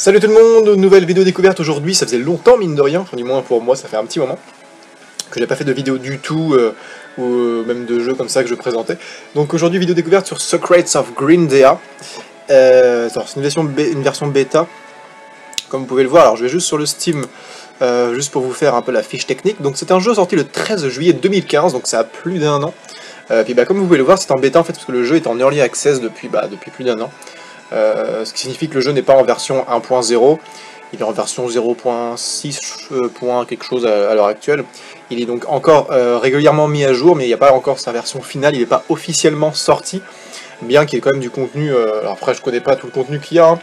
Salut tout le monde, nouvelle vidéo découverte aujourd'hui, ça faisait longtemps mine de rien, enfin du moins pour moi ça fait un petit moment que j'ai pas fait de vidéo du tout, euh, ou euh, même de jeux comme ça que je présentais. Donc aujourd'hui vidéo découverte sur Secrets of Grindea, euh, c'est une version, une bêta, comme vous pouvez le voir, alors je vais juste sur le Steam, euh, juste pour vous faire un peu la fiche technique. Donc c'est un jeu sorti le 13 juillet 2015, donc ça a plus d'un an. Euh, puis bah, comme vous pouvez le voir, c'est en bêta en fait, parce que le jeu est en early access depuis, bah, depuis plus d'un an. Euh, ce qui signifie que le jeu n'est pas en version 1.0, il est en version 0.6 euh, quelque chose à, l'heure actuelle. Il est donc encore euh, régulièrement mis à jour, mais il n'y a pas encore sa version finale, il n'est pas officiellement sorti, bien qu'il y ait quand même du contenu, alors après je connais pas tout le contenu qu'il y a, hein,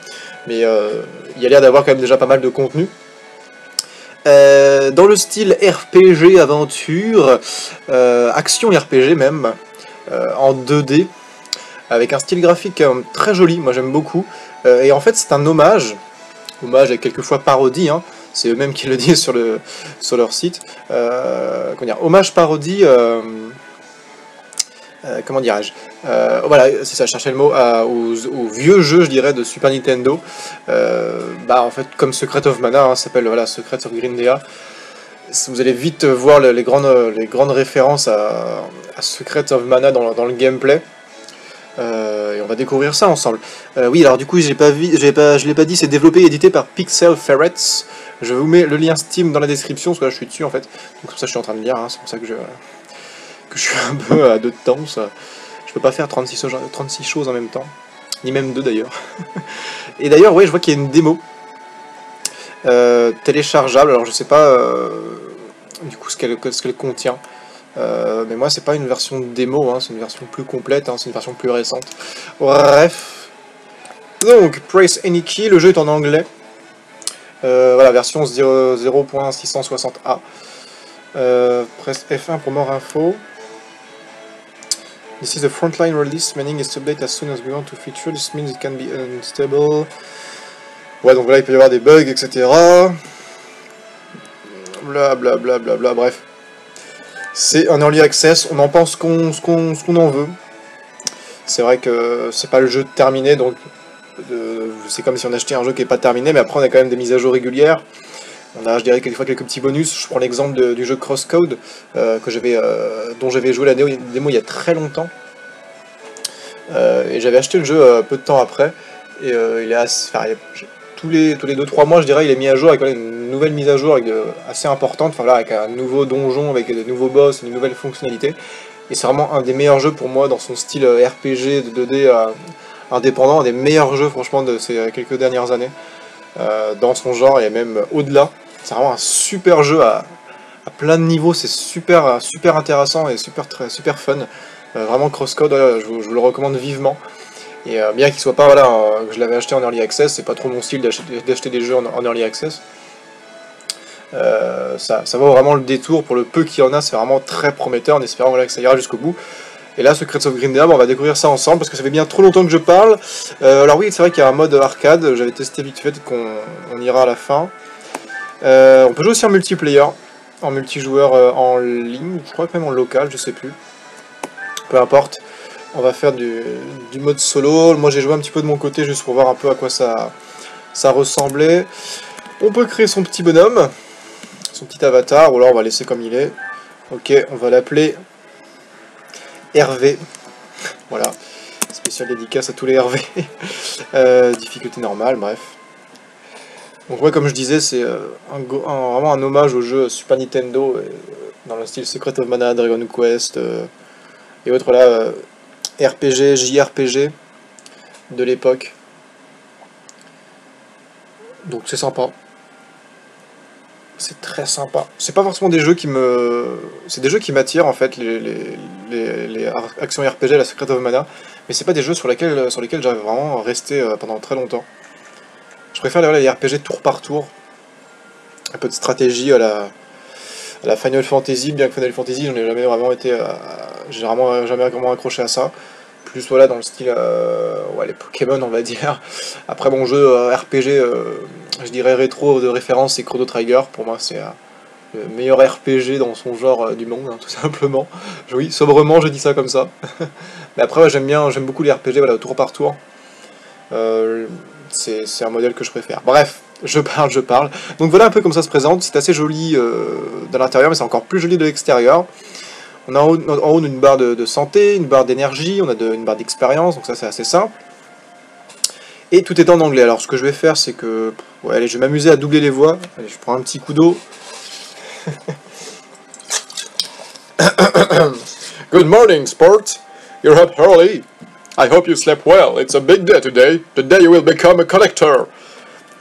mais il y a l'air d'avoir quand même déjà pas mal de contenu. dans le style RPG aventure, action RPG même, en 2D, avec un style graphique euh, très joli, moi j'aime beaucoup. Euh, et en fait c'est un hommage, hommage et quelquefois parodie, hein, c'est eux-mêmes qui le disent sur, le, sur leur site. Euh, comment dire, hommage parodie, comment dirais-je Voilà, c'est ça, je cherchais le mot, aux, vieux jeux, je dirais, de Super Nintendo. bah en fait, comme Secret of Mana, hein, s'appelle voilà, Secret of Grindea. Vous allez vite voir les, grandes, les grandes références à, Secret of Mana dans le gameplay. Euh, et on va découvrir ça ensemble. Euh, oui, alors du coup, j'ai pas pas, je l'ai pas dit, c'est développé et édité par Pixel Ferrets. Je vous mets le lien Steam dans la description, parce que là je suis dessus en fait. Donc comme ça je suis en train de lire, hein, c'est pour ça que je, que je suis un peu à deux temps. Ça. Je peux pas faire 36, 36 choses en même temps. Ni même deux d'ailleurs. et d'ailleurs, ouais, je vois qu'il y a une démo. Euh, téléchargeable, alors je sais pas du coup ce qu'elle qu'elle contient. Euh, mais moi, c'est pas une version démo, hein, c'est une version plus complète, hein, c'est une version plus récente. Bref. Donc, Praise Any Key, le jeu est en anglais. Euh, voilà, version 0.660A. Euh, presse F1 pour more info. This is a frontline release, meaning it's update as soon as we want to feature. This means it can be unstable. Ouais, donc voilà, il peut y avoir des bugs, etc. Bla bla bla bla bla, bref. C'est un early access, on en pense ce qu'on en veut. C'est vrai que c'est pas le jeu terminé, donc c'est comme si on achetait un jeu qui n'est pas terminé, mais après on a quand même des mises à jour régulières. On a, je dirais, quelquefois quelques petits bonus. Je prends l'exemple du jeu Crosscode, euh, que euh, dont j'avais joué la démo, il y a très longtemps. Euh, et j'avais acheté le jeu peu de temps après. Et il tous les tous les 2-3 mois, je dirais, il est mis à jour avec une nouvelle mise à jour avec assez importante, enfin là, avec un nouveau donjon, avec de nouveaux boss, une nouvelle fonctionnalité. Et c'est vraiment un des meilleurs jeux pour moi dans son style euh, RPG de 2D euh, indépendant, un des meilleurs jeux franchement de ces euh, quelques dernières années dans son genre et même au-delà. C'est vraiment un super jeu à, plein de niveaux, c'est super super intéressant et super très super fun. vraiment Crosscode, je vous le recommande vivement. Et euh, bien qu'il soit pas, voilà, que je l'avais acheté en early access, c'est pas trop mon style d'acheter des jeux en, early access. Euh, ça, vaut vraiment le détour pour le peu qu'il y en a, c'est vraiment très prometteur en espérant que ça ira jusqu'au bout. Et là, Secrets of Green on va découvrir ça ensemble parce que ça fait bien trop longtemps que je parle. Euh, alors oui, c'est vrai qu'il y a un mode arcade, j'avais testé vite fait, qu'on ira à la fin. on peut jouer aussi en multiplayer, en multijoueur en ligne, je crois que même en local, je sais plus. Peu importe. On va faire du, mode solo. Moi j'ai joué un petit peu de mon côté juste pour voir un peu à quoi ça, ça ressemblait. On peut créer son petit bonhomme, son petit avatar, ou alors on va laisser comme il est. Ok, on va l'appeler Hervé. Voilà, spécial dédicace à tous les Hervé. Euh, difficulté normale, bref. Donc ouais, comme je disais, c'est euh, vraiment un hommage au jeu Super Nintendo, euh, dans le style Secret of Mana, Dragon Quest, et autres là, RPG, JRPG de l'époque. Donc c'est sympa. C'est très sympa. C'est pas forcément des jeux qui me... C'est des jeux qui m'attirent en fait, les, actions RPG, la Secret of Mana, mais c'est pas des jeux sur lesquels, sur vraiment à rester euh, pendant très longtemps. Je préfère les RPG tour par tour. Un peu de stratégie à la, la Final Fantasy, bien que Final Fantasy, j'en ai jamais vraiment été... Euh, j'ai vraiment jamais vraiment accroché à ça. Plus voilà dans le style euh, ouais, les Pokémon on va dire. Après mon jeu euh, RPG, euh, je dirais rétro de référence, c'est Chrono Trigger. Pour moi c'est le meilleur RPG dans son genre du monde, hein, tout simplement. Oui, sobrement je dis ça comme ça. Mais après j'aime bien, j'aime beaucoup les RPG voilà, tour par tour. C'est un modèle que je préfère. Bref, je parle, je parle. Donc voilà un peu comme ça se présente. C'est assez joli de l'intérieur, mais c'est encore plus joli de l'extérieur. On a en haut, une barre de, santé, une barre d'énergie, on a une barre d'expérience, donc ça c'est assez simple. Et tout est en anglais. Alors ce que je vais faire, c'est que... Ouais, allez, je vais m'amuser à doubler les voix. Allez, je prends un petit coup d'eau. Good morning, sport. You're up early. I hope you slept well. It's a big day today. The day you will become a collector.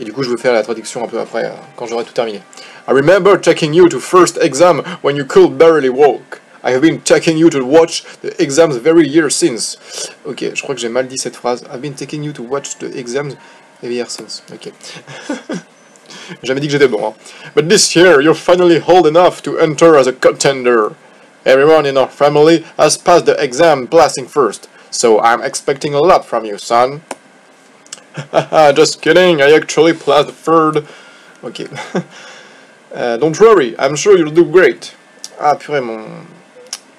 Et du coup, je vais faire la traduction un peu après, euh, quand j'aurai tout terminé. I remember taking you to first exam when you could barely walk. I have been taking you to watch the exams very year since. Ok, je crois que j'ai mal dit cette phrase. I've been taking you to watch the exams every year since. Ok. Jamais dit que j'étais bon. Hein. But this year, you're finally old enough to enter as a contender. Everyone in our family has passed the exam blasting first. So I'm expecting a lot from you, son. Just kidding, I actually passed third. Ok. uh, don't worry, I'm sure you'll do great. Ah purée,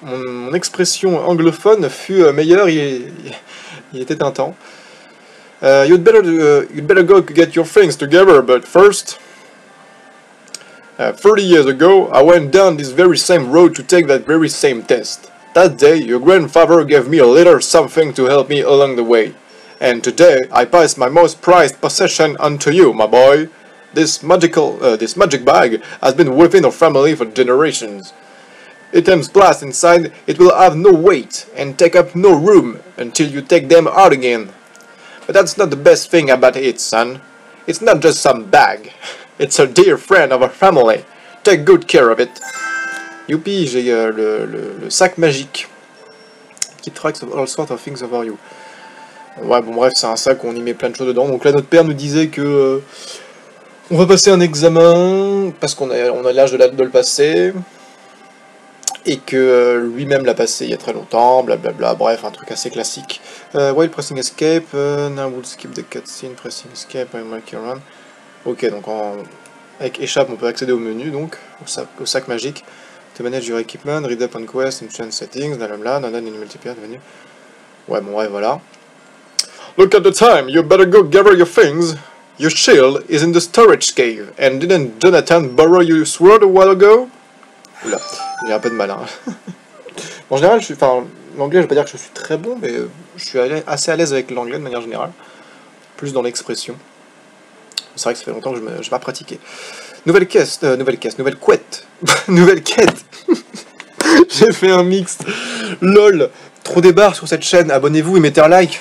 mon, expression anglophone fut euh, meilleure, il, il, était un temps. Uh, you'd better uh, you'd better go get your things together, but first. Uh, 30 years ago, I went down this very same road to take that very same test. That day, your grandfather gave me a little something to help me along the way. And today, I pass my most prized possession unto you, my boy. This magical, uh, this magic bag has been within our family for generations. Items placed inside, it will have no weight and take up no room until you take them out again. But that's not the best thing about it, son. It's not just some bag. It's a dear friend of our family. Take good care of it. Youpi, j'ai euh, le, le, sac magique. Qui tracks all sorts of things over you. Ouais, bon bref, c'est un sac où on y met plein de choses dedans. Donc là, notre père nous disait que... Euh, on va passer un examen, parce qu'on a, on a l'âge de, de, le passer. Et que euh, lui-même l'a passé il y a très longtemps, blablabla, bref, un truc assez classique. while pressing escape, now we'll skip the cutscene, pressing escape, I'm make run. Ok, donc avec échappe, on peut accéder au menu, donc, au sac, au sac magique to manage your equipment, read up on quest, enchant settings, blablabla, non, non, multiplayer, devenu. Ouais, bon, ouais, voilà. Look at the time, you better go gather your things. Your shield is in the storage cave, and didn't Jonathan borrow your sword a while ago? J'ai un peu de mal, hein. en général, je suis, enfin, l'anglais, je vais pas dire que je suis très bon, mais je suis assez à l'aise avec l'anglais de manière générale. Plus dans l'expression. C'est vrai que ça fait longtemps que je ne vais pas pratiquer. Nouvelle caisse, euh, nouvelle caisse, nouvelle couette, nouvelle quête. J'ai fait un mix. LOL. Trop des barres sur cette chaîne. Abonnez-vous et mettez un like.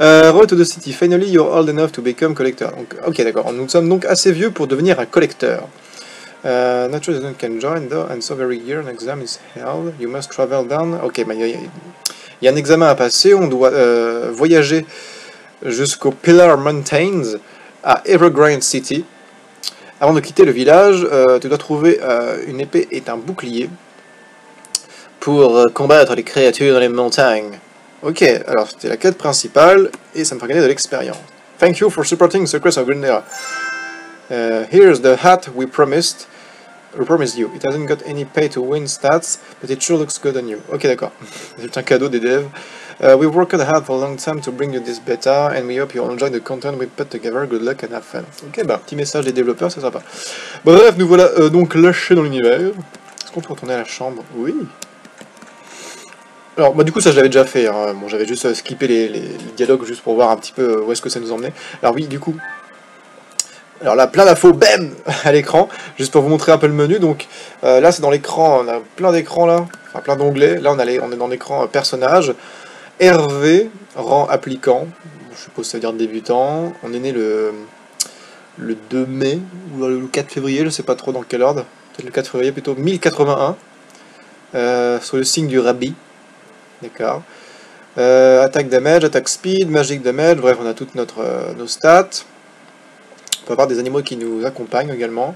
euh, Road to the city. Finally, you're old enough to become collector. Ok, d'accord. Nous sommes donc assez vieux pour devenir un collecteur. Uh, natural can join though, and so every year an exam is held. You must travel down. Ok, il y, a un examen à passer. On doit euh, voyager jusqu'aux Pillar Mountains à Evergreen City. Avant de quitter le village, euh, tu dois trouver euh, une épée et un bouclier pour combattre les créatures dans les montagnes. Ok, alors c'était la quête principale et ça me fait gagner de l'expérience. Thank you for supporting Secrets of Grindera. Uh, here's the hat we promised. We promised you. It hasn't got any pay to win stats, but it sure looks good on you. Ok, d'accord. C'est un cadeau des devs. Uh, we've worked hard for a long time to bring you this beta, and we hope you'll enjoy the content we put together. Good luck and have fun. Ok, bah, petit message des développeurs, c'est sympa. Bref, nous voilà euh, donc lâchés dans l'univers. Est-ce qu'on peut retourner à la chambre? Oui. Alors, bah, du coup, ça, je l'avais déjà fait. Hein. Bon, j'avais juste euh, skippé les, les, dialogues juste pour voir un petit peu euh, où est-ce que ça nous emmenait. Alors, oui, du coup, alors là, plein d'infos, bam, à l'écran, juste pour vous montrer un peu le menu. Donc euh, là, c'est dans l'écran, on a plein d'écrans là, enfin plein d'onglets. Là, on, a on est dans l'écran personnage. Hervé, rang applicant, je suppose ça veut dire débutant. On est né le, le 2 mai, ou le 4 février, je sais pas trop dans quel ordre. Peut-être le 4 février plutôt, 1081. Euh, sur le signe du rabbi. D'accord. Euh, attaque damage, attaque speed, magic damage, bref, on a toutes notre, euh, nos stats. Peut avoir des animaux qui nous accompagnent également.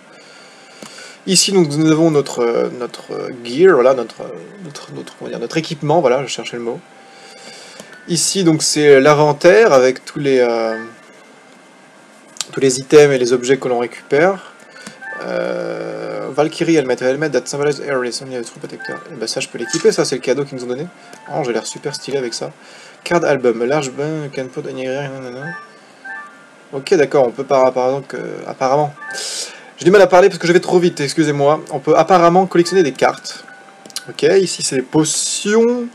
Ici, donc, nous avons notre, notre gear, voilà, notre, notre, notre, dire, notre équipement, voilà, je cherchais le mot. Ici, donc, c'est l'inventaire avec tous les, euh, tous les items et les objets que l'on récupère. Euh, Valkyrie, helmet, helmet that symbolize air only a true protector. Et bah ça, je peux l'équiper, ça, c'est le cadeau qu'ils nous ont donné. Oh, j'ai l'air super stylé avec ça. Card album, large can put any... Ok, d'accord, on peut par, par exemple... apparemment... J'ai du mal à parler parce que je vais trop vite, excusez-moi. On peut apparemment collectionner des cartes. Ok, ici c'est les potions.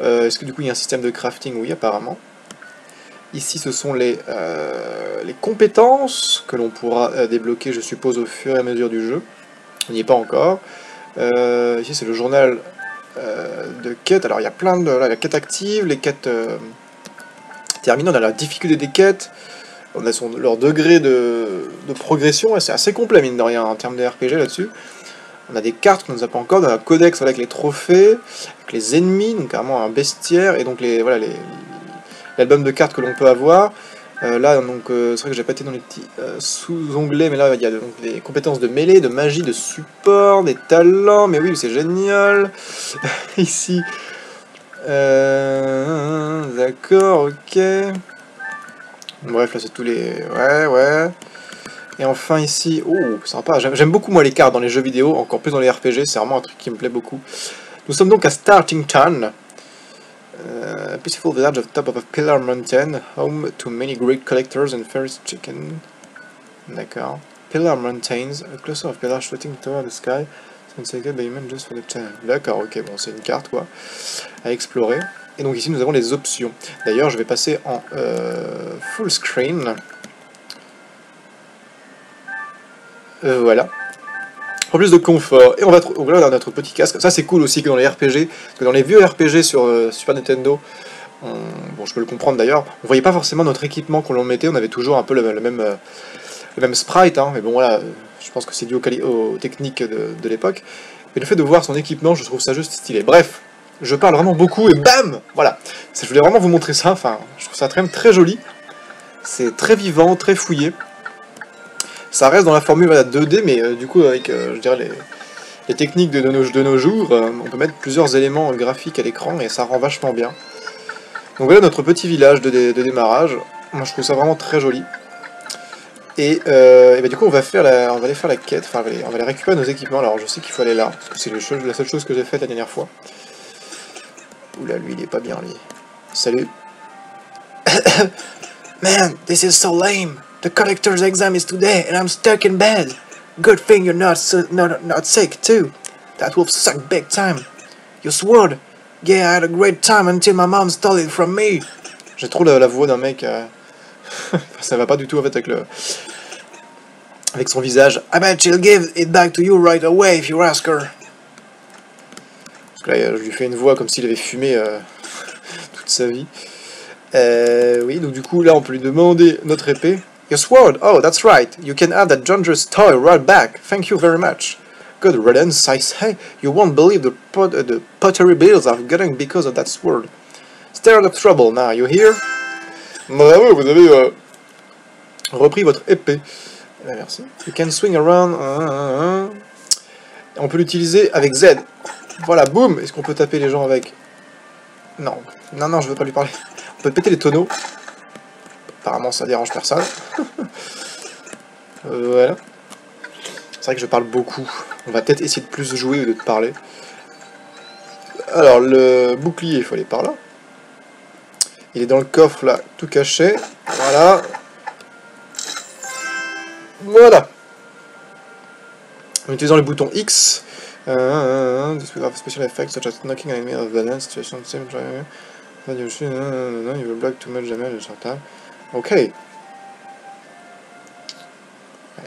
Euh, est-ce que du coup il y a un système de crafting? Oui, apparemment. Ici ce sont les, euh, les compétences que l'on pourra euh, débloquer, je suppose, au fur et à mesure du jeu. On n'y est pas encore. ici c'est le journal de quêtes. Alors il y a plein de... La quête active, les quêtes a la difficulté des quêtes, on a leur degré de, progression, c'est assez complet mine de rien en termes de RPG là-dessus. On a des cartes qu'on nous a pas encore, on a un codex avec les trophées, avec les ennemis, donc carrément un bestiaire, et donc les voilà les l'album de cartes que l'on peut avoir. Euh, là, donc, euh, c'est vrai que j'ai pas été dans les petits euh, sous-onglets, mais là, il y a donc les compétences de mêlée, de magie, de support, des talents, mais oui, c'est génial. Ici, d'accord, ok. Bref, là, c'est tous les... Ouais, ouais. Et enfin ici, oh, sympa, j'aime beaucoup moi les cartes dans les jeux vidéo, encore plus dans les RPG, c'est vraiment un truc qui me plaît beaucoup. Nous sommes donc à Starting Town, uh, peaceful village of top of a pillar mountain, home to many great collectors and fairies chicken. D'accord. Pillar Mountains, a cluster of pillars floating toward the sky, by human just for the channel. D'accord, ok, bon c'est une carte quoi, à explorer. Et donc ici nous avons les options. D'ailleurs je vais passer en euh, full screen. Euh, voilà. En plus de confort. Et on va a notre petit casque. Ça c'est cool aussi que dans les RPG, parce que dans les vieux RPG sur euh, Super Nintendo, bon je peux le comprendre d'ailleurs, on voyait pas forcément notre équipement qu'on l'on mettait, on avait toujours un peu le, même, même sprite, hein. mais bon voilà, je pense que c'est dû aux, techniques de, l'époque. Mais le fait de voir son équipement, je trouve ça juste stylé. Bref, je parle vraiment beaucoup et bam Voilà, je voulais vraiment vous montrer ça, enfin, je trouve ça très, très joli. C'est très vivant, très fouillé. Ça reste dans la formule 2D, mais euh, du coup, avec, euh, je dirais, les, techniques de, nos, jours, euh, on peut mettre plusieurs éléments graphiques à l'écran, et ça rend vachement bien. Donc voilà notre petit village de, démarrage. Moi, je trouve ça vraiment très joli. Et, bah, du coup, on va, on va aller faire la quête, enfin, on va aller récupérer nos équipements. Alors, je sais qu'il faut aller là, parce que c'est la seule chose que j'ai faite la dernière fois. Oula, lui, il est pas bien, lui. Salut. Man, this is so lame. The collector's exam is today, and I'm stuck in bed. Good thing you're not, not, not sick, too. That wolf sucked big time. You swore. Yeah, I had a great time until my mom stole it from me. J'ai trop la, la voix d'un mec... Euh... ça va pas du tout, en fait, avec le... Avec son visage. I bet she'll give it back to you right away if you ask her. Là, je lui fais une voix comme s'il avait fumé euh, toute sa vie. Euh, oui, donc du coup, là, on peut lui demander notre épée. Your sword! Oh, that's right. You can have that dangerous toy right back. Thank you very much. Good riddance, I say. You won't believe the, uh, pottery bills I've gotten because of that sword. Out of trouble now, you hear? Bravo, vous avez euh, repris votre épée. Merci. You can swing around. Uh, uh, uh. On peut l'utiliser avec Z. Voilà, boum Est-ce qu'on peut taper les gens avec? Non. Non, non, je veux pas lui parler. On peut péter les tonneaux. Apparemment, ça dérange personne. Euh, voilà. C'est vrai que je parle beaucoup. On va peut-être essayer de plus jouer lieu de parler. Alors, le bouclier, il faut aller par là. Il est dans le coffre, là, tout caché. Voilà. Voilà. En utilisant le bouton X, this will have special effects such as knocking enemy of balance, situation, same you will block too much damage Ok.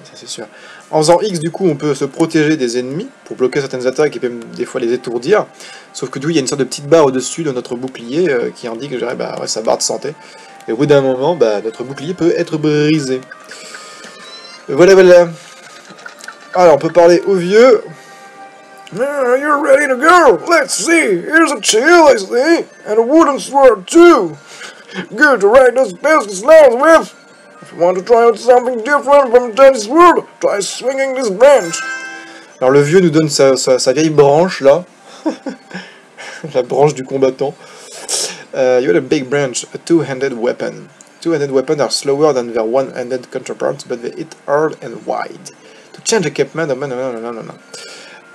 ça c'est sûr. En faisant X, du coup, on peut se protéger des ennemis pour bloquer certaines attaques et même des fois les étourdir. Sauf que d'où il y a une sorte de petite barre au-dessus de notre bouclier euh, qui indique, je dirais, bah ouais, sa barre de santé. Et au bout d'un moment, bah, notre bouclier peut être brisé. Voilà, voilà. Alors, on peut parler au vieux. Now you're ready to go. Let's see. Here's a chill, I see. And a wooden sword, too. Good to write those business laws with. If you want to try out something different from Daddy's world, try swinging this branch. Alors le vieux nous donne sa, sa, sa vieille branche là. La branche du combattant. Uh, you had a big branch, a two-handed weapon. Two-handed weapons are slower than their one-handed counterparts, but they hit hard and wide. To change equipment, oh, no, no, no, no, non.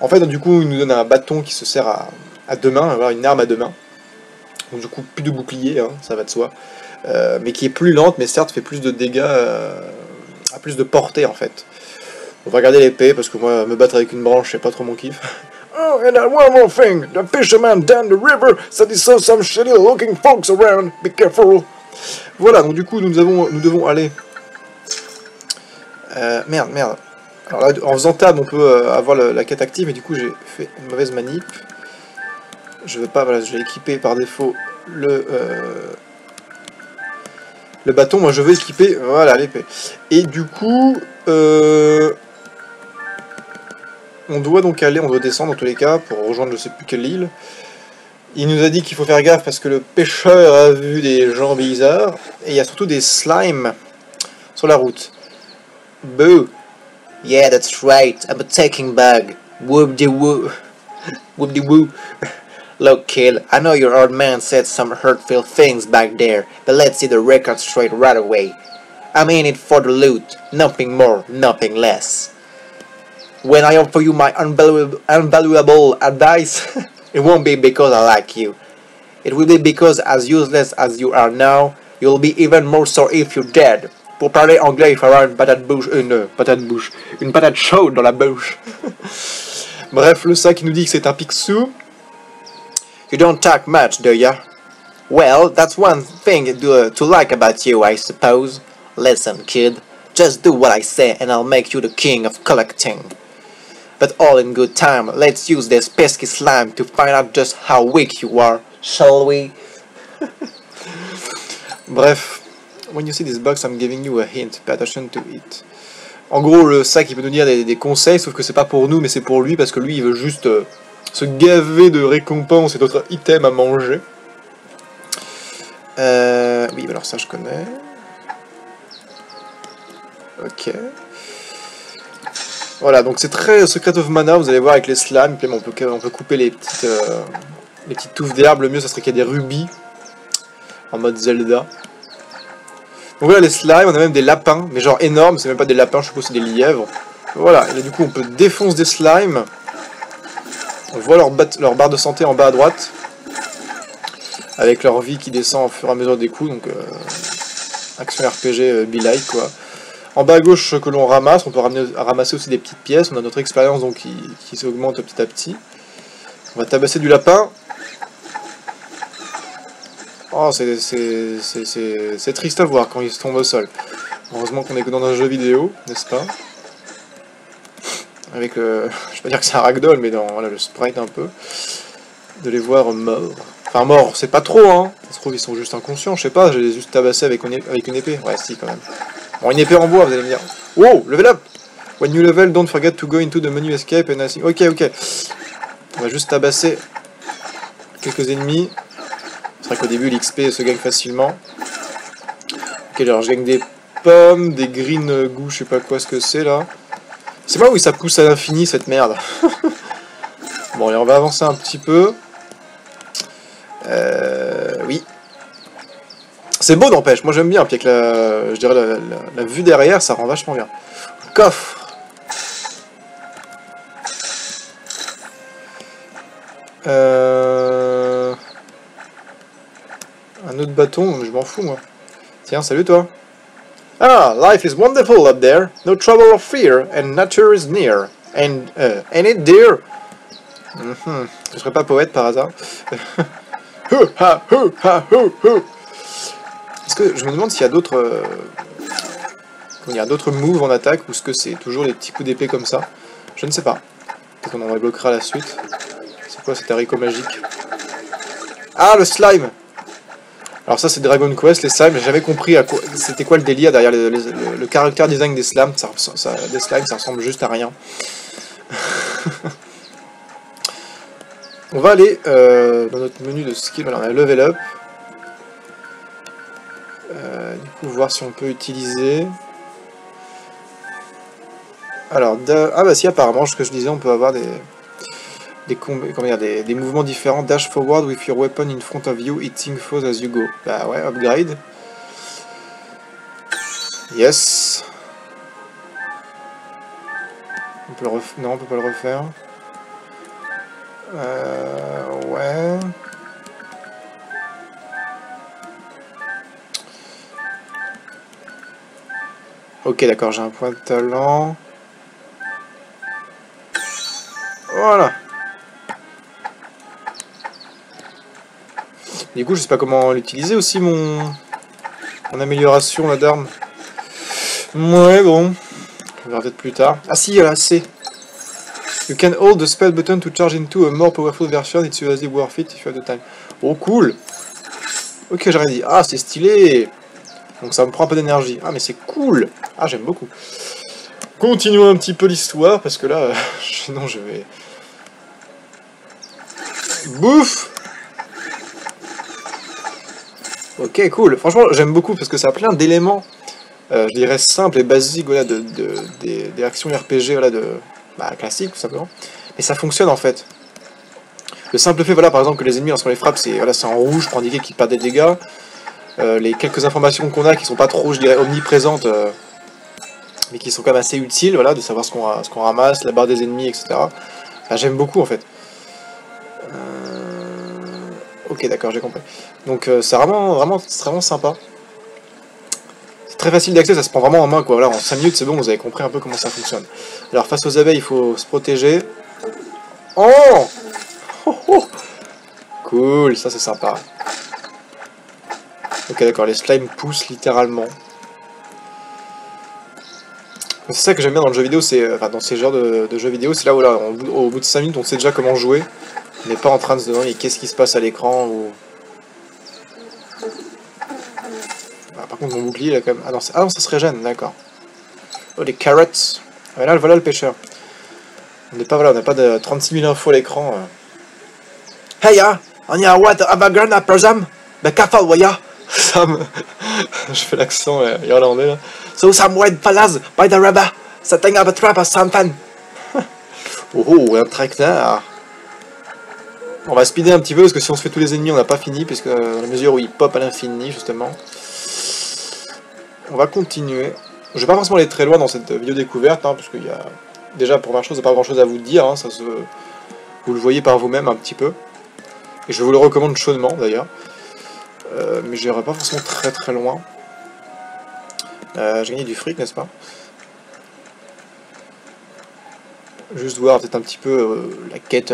En fait, du coup, il nous donne un bâton qui se sert à, à deux mains, avoir une arme à deux mains. donc du coup plus de bouclier, hein, ça va de soi, euh, mais qui est plus lente, mais certes fait plus de dégâts, euh, a plus de portée en fait. On va regarder l'épée, parce que moi, me battre avec une branche, c'est pas trop mon kiff. Oh, and one more thing. The fisherman down the river said he saw some shitty looking folks around. Be careful. Voilà, donc du coup, nous, avons, nous devons aller... Euh, merde, merde. Alors là, en faisant tab, on peut euh, avoir la quête active, et du coup, j'ai fait une mauvaise manip. Je veux pas, voilà, je vais équiper par défaut le... Euh, le bâton, moi je veux équiper, voilà, l'épée. Et du coup, euh, on doit donc aller, on doit descendre dans tous les cas pour rejoindre je sais plus quelle île. Il nous a dit qu'il faut faire gaffe parce que le pêcheur a vu des gens bizarres. Et il y a surtout des slimes sur la route. Boo! Yeah, that's right. I'm a taking bug. Whoop de woo. Whoop de woo. Look, kid, I know your old man said some hurtful things back there, but let's see the record straight right away. I'm in it for the loot, nothing more, nothing less. When I offer you my unvaluable, unvaluable advice, it won't be because I like you. It will be because as useless as you are now, you'll be even more so if you're dead. Pour parler anglais, il faut avoir une patate bouche, une patate bouche, une patate chaude dans la bouche. Bref, le sac nous dit que c'est un Picsou. You don't talk much, do ya? Well, that's one thing to, to like about you, I suppose. Listen, kid, just do what I say and I'll make you the king of collecting. But all in good time, let's use this pesky slime to find out just how weak you are, shall we? Bref, when you see this box, I'm giving you a hint, pay attention to it. En gros, le sac, il peut nous dire des, conseils, sauf que c'est pas pour nous, mais c'est pour lui, parce que lui, il veut juste euh, se gaver de récompenses et d'autres items à manger. Euh, oui, alors ça, je connais. Ok. Voilà, donc c'est très Secret of Mana, vous allez voir avec les slimes, on peut, on peut couper les petites, euh, les petites touffes d'herbe, le mieux ça serait qu'il y ait des rubis, en mode Zelda. Donc voilà les slimes, on a même des lapins, mais genre énormes, c'est même pas des lapins, je suppose c'est des lièvres. Voilà, et là du coup on peut défoncer des slimes, on voit leur, barre de santé en bas à droite, avec leur vie qui descend au fur et à mesure des coups, donc euh, action RPG euh, be like quoi. En bas à gauche que l'on ramasse, on peut ramasser aussi des petites pièces, on a notre expérience donc qui s'augmente petit à petit. On va tabasser du lapin. Oh, c'est triste à voir quand il se tombe au sol. Heureusement qu'on est que dans un jeu vidéo, n'est-ce pas? Avec le... Je vais pas dire que c'est un ragdoll, mais dans voilà, le sprite un peu. De les voir morts. Enfin morts, c'est pas trop, hein Ça se trouve, ils sont juste inconscients, je sais pas, je les ai juste tabassés avec une, avec une épée. Ouais, si, quand même. Bon, une épée en bois, vous allez me dire. Wow, level up When you level, don't forget to go into the menu escape and nothing. Ok, ok. On va juste tabasser quelques ennemis. C'est vrai qu'au début, l'XP se gagne facilement. Ok, alors je gagne des pommes, des green goûts, je sais pas quoi ce que c'est là. C'est pas où ça pousse à l'infini cette merde. bon, allez, on va avancer un petit peu. Euh, oui, c'est beau n'empêche, moi j'aime bien, puis avec la, je dirais la, vue derrière, ça rend vachement bien. Coffre euh... Autre bâton, je m'en fous moi. Tiens, salut toi Ah, life is wonderful up there, no trouble or fear, and nature is near. And, uh, and it dear? Mm -hmm. Je serais pas poète par hasard Est-ce que je me demande s'il y a d'autres euh, il d'autres moves en attaque ou est-ce que c'est toujours les petits coups d'épée comme ça? Je ne sais pas. Peut-être qu'on en débloquera la suite. C'est quoi cet haricot magique? Ah, le slime Alors ça c'est Dragon Quest, les slimes, j'ai jamais compris à quoi c'était quoi le délire derrière le, caractère design des slimes, ça, des slimes, ça ressemble juste à rien. on va aller euh, dans notre menu de skill, alors on a level up, euh, du coup, voir si on peut utiliser... Alors, ah bah si, apparemment, ce que je disais, on peut avoir des des, dire, des, des, mouvements différents. Dash forward with your weapon in front of you, hitting foes as you go. Bah ouais, upgrade. Yes. On peut le ref... Non, on peut pas le refaire. Euh, ouais. Ok, d'accord, j'ai un point de talent. Voilà. Du coup, je sais pas comment l'utiliser aussi, mon... mon amélioration là d'arme. Ouais, bon. On verra peut-être plus tard. Ah si, là, c'est... You can hold the spell button to charge into a more powerful version. It's usually worth it if you have the time. Oh, cool Ok, j'aurais dit. Ah, c'est stylé Donc ça me prend un peu d'énergie. Ah, mais c'est cool Ah, j'aime beaucoup. Continuons un petit peu l'histoire, parce que là, sinon je vais... Bouffe Ok, cool. Franchement, j'aime beaucoup, parce que ça a plein d'éléments, euh, je dirais, simples et basiques, voilà, de, de- des, actions RPG, voilà, de... Bah, classiques, tout simplement. Mais ça fonctionne, en fait. Le simple fait, voilà, par exemple, que les ennemis, lorsqu'on les frappe, c'est voilà, en rouge pour indiquer qu'ils perdent des dégâts. Euh, les quelques informations qu'on a qui sont pas trop, omniprésentes, euh, mais qui sont quand même assez utiles, voilà, de savoir ce qu'on ramasse, la barre des ennemis, etc. J'aime beaucoup en fait. Euh, Ok, d'accord, j'ai compris. Donc euh, c'est vraiment, vraiment, vraiment sympa. C'est très facile d'accès, ça se prend vraiment en main, quoi. Voilà, en 5 minutes, c'est bon, vous avez compris un peu comment ça fonctionne. Alors face aux abeilles, il faut se protéger. Oh Oh, oh Cool, ça c'est sympa. Ok, d'accord, les slimes poussent littéralement. C'est ça que j'aime bien dans le jeu vidéo, c'est enfin dans ces genres de, jeux vidéo, c'est là où là, au bout de 5 minutes on sait déjà comment jouer. On n'est pas en train de se demander qu'est-ce qui se passe à l'écran ou. Ah, par contre mon bouclier là quand même. Ah non, ah non ça se régène, d'accord. Oh les carrots. Ouais, là voilà le pêcheur. On n'est pas voilà, on n'a pas de 36 000 infos à l'écran. euh. Hey ya, on y a what of a gun at presume? Be careful, will ya? Ça me... Je fais l'accent euh, irlandais là. So some white fellas by the river, setting up a trap or something. Oh, oh, un traquenard. On va speeder un petit peu parce que si on se fait tous les ennemis, on n'a pas fini, puisque euh, la mesure où ils pop à l'infini, justement. On va continuer. Je vais pas forcément aller très loin dans cette vidéo découverte, hein, parce qu'il y a déjà pour ma chose, pas grand chose à vous dire, hein, ça vous le voyez par vous-même un petit peu. Et je vous le recommande chaudement d'ailleurs. Euh, mais j'irai pas forcément très très loin. Euh, J'ai gagné du fric, n'est-ce pas? Juste voir peut-être un petit peu la quête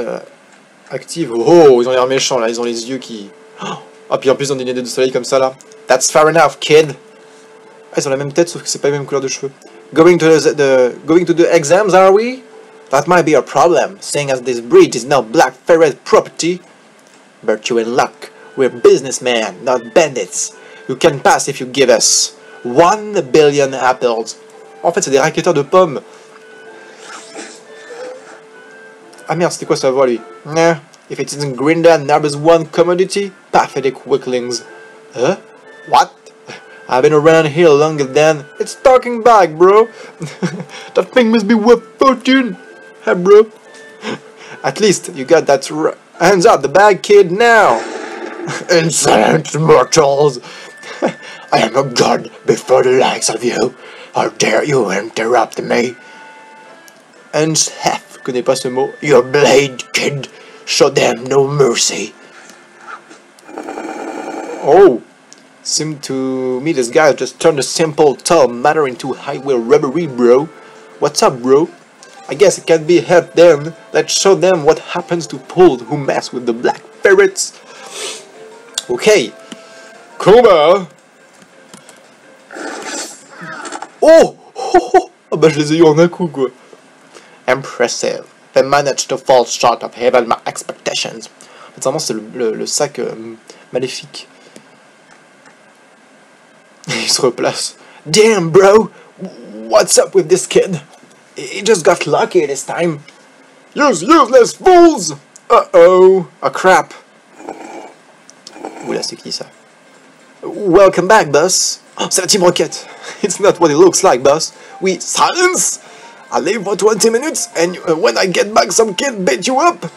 active. Oh, oh, ils ont l'air méchants là, ils ont les yeux qui... Ah, puis en plus ils ont des lunettes de soleil comme ça là. That's fair enough, kid. Ah, ils ont la même tête sauf que c'est pas la même couleur de cheveux. Going to the, the going to the exams, are we? That might be a problem, seeing as this bridge is now Black Ferret property. But you're in luck. We're businessmen, not bandits. You can pass if you give us one billion apples. En fait c'est des racketteurs de pommes. Ah merde, c'était quoi sa voix Nah, if it isn't Grinda Narber's one commodity, pathetic weaklings. Huh What? I've been around here longer than... It's talking back, bro. that thing must be worth fortune. Hey, bro. At least you got that hands up the bag, kid, now. Insolent mortals! I am a god before the likes of you. How dare you interrupt me? And connais pas ce mot. Your blade, kid. Show them no mercy. Oh! Seemed to me this guy just turned a simple tall matter into highway robbery, bro. What's up, bro? I guess it can't be helped then. Let's show them what happens to pools who mess with the black ferrets. Ok. Combat Oh Oh, oh Ah bah je les ai eu en un coup, quoi. Impressive. They managed to fall short of even my expectations. En fait, c'est le, le- le sac euh, maléfique. Il se replace. Damn, bro! What's up with this kid? He just got lucky this time. Use useless fools! Uh-oh! Ah crap! Oula, c'est qui ça? Welcome back, boss! Oh, c'est la Team Rocket! It's not what it looks like, boss! We silence! I leave for 20 minutes, and uh, when I get back, some kid beat you up!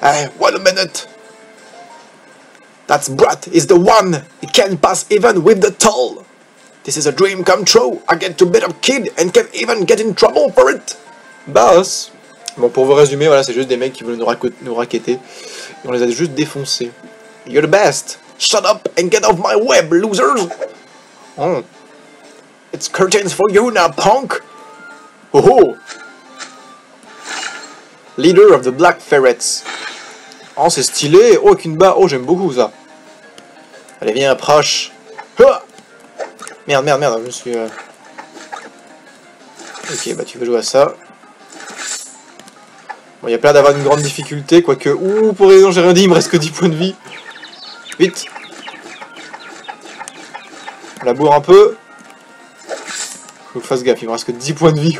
Hey, wait a minute! That's Brat is the one! He can't pass even with the toll! This is a dream come true! I get to beat up kid and can even get in trouble for it! Boss! Bon, pour vous résumer, voilà, c'est juste des mecs qui veulent nous, raco- nous racketter. Et on les a juste défoncés. You're the best! Shut up and get off my web, losers! Oh. It's It's curtains for you now, punk! Oh oh Leader of the Black Ferrets. Oh, c'est stylé. Oh, avec une barre. Oh, j'aime beaucoup ça. Allez, viens, approche. Merde, merde, merde, je me suis... euh, Ok, bah tu veux jouer à ça. Bon, il y a pas d'avoir une grande difficulté, quoique... Ouh, pour raison, j'ai rien dit, il me reste que 10 points de vie. Vite On la bourre un peu. Faut que je fasse gaffe, il me reste que 10 points de vie.